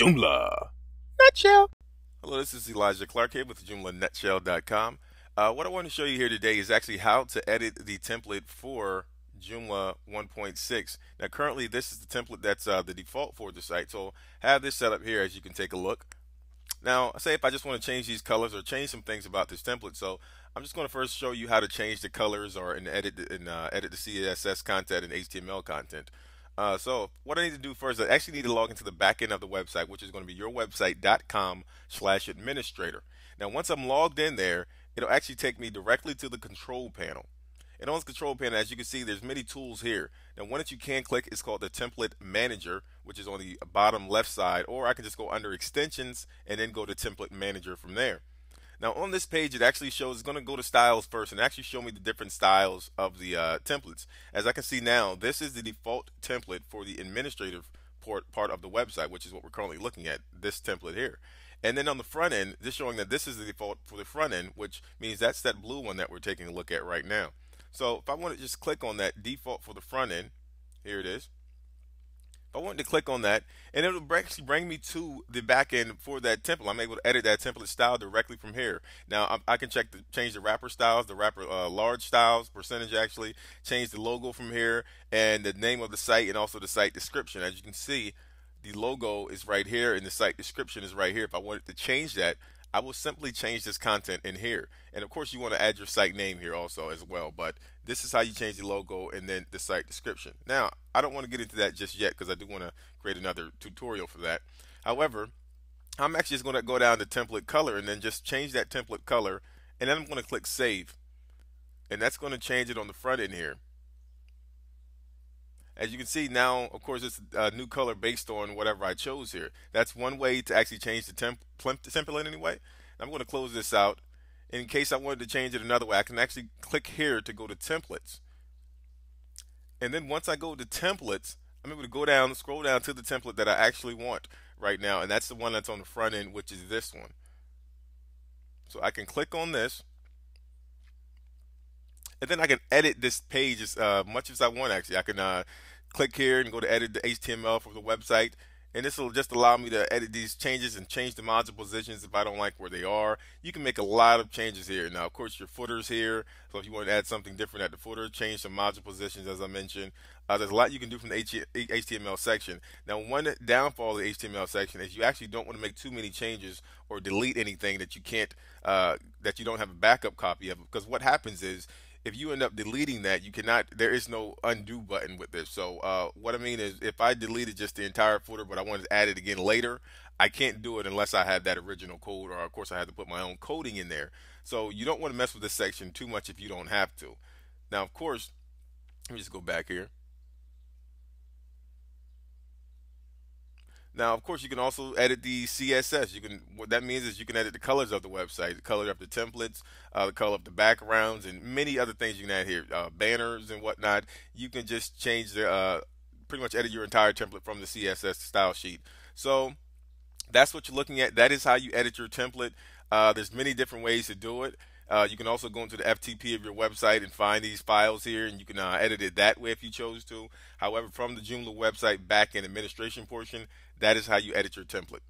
Joomla Nutshell. Hello, this is Elijah Clark here with JoomlaNutshell.com. Uh, what I want to show you here today is actually how to edit the template for Joomla 1.6. Now, currently, this is the template that's uh, the default for the site. So, I have this set up here as you can take a look. Now, say if I just want to change these colors or change some things about this template. So, I'm just going to first show you how to change the colors or and edit and uh, edit the CSS content and HTML content. Uh, so what I need to do first, I actually need to log into the back end of the website, which is going to be yourwebsite.com slash administrator. Now, once I'm logged in there, it'll actually take me directly to the control panel. And on the control panel, as you can see, there's many tools here. Now, one that you can click is called the Template Manager, which is on the bottom left side, or I can just go under Extensions and then go to Template Manager from there. Now on this page, it actually shows, it's going to go to styles first and actually show me the different styles of the uh, templates. As I can see now, this is the default template for the administrative port, part of the website, which is what we're currently looking at, this template here. And then on the front end, just showing that this is the default for the front end, which means that's that blue one that we're taking a look at right now. So if I want to just click on that default for the front end, here it is. I want to click on that, and it'll actually bring me to the back end for that template. I'm able to edit that template style directly from here. Now I, I can check the change the wrapper styles, the wrapper uh, large styles percentage actually, change the logo from here, and the name of the site, and also the site description. As you can see, the logo is right here, and the site description is right here. If I wanted to change that, I will simply change this content in here. And of course, you want to add your site name here also as well. But this is how you change the logo and then the site description. Now, I don't want to get into that just yet because I do want to create another tutorial for that. However, I'm actually just going to go down to template color and then just change that template color. And then I'm going to click save. And that's going to change it on the front end here. As you can see now, of course, it's a new color based on whatever I chose here. That's one way to actually change the temp template anyway. I'm going to close this out. In case I wanted to change it another way, I can actually click here to go to templates. And then once I go to templates, I'm able to go down, scroll down to the template that I actually want right now. And that's the one that's on the front end, which is this one. So I can click on this and then I can edit this page as uh, much as I want actually. I can uh, click here and go to edit the HTML for the website. And this will just allow me to edit these changes and change the module positions if I don't like where they are. You can make a lot of changes here. Now, of course, your footer's here. So if you want to add something different at the footer, change some module positions, as I mentioned. Uh, there's a lot you can do from the HTML section. Now, one downfall of the HTML section is you actually don't want to make too many changes or delete anything that you can't, uh, that you don't have a backup copy of. Because what happens is if you end up deleting that, you cannot. There is no undo button with this. So uh, what I mean is, if I deleted just the entire footer, but I wanted to add it again later, I can't do it unless I have that original code, or of course I have to put my own coding in there. So you don't want to mess with this section too much if you don't have to. Now, of course, let me just go back here. Now, of course, you can also edit the CSS. You can what that means is you can edit the colors of the website, the color of the templates, uh, the color of the backgrounds, and many other things you can add here, uh, banners and whatnot. You can just change the uh, pretty much edit your entire template from the CSS style sheet. So that's what you're looking at. That is how you edit your template. Uh, there's many different ways to do it. Uh, you can also go into the FTP of your website and find these files here, and you can uh, edit it that way if you chose to. However, from the Joomla website back in administration portion, that is how you edit your template.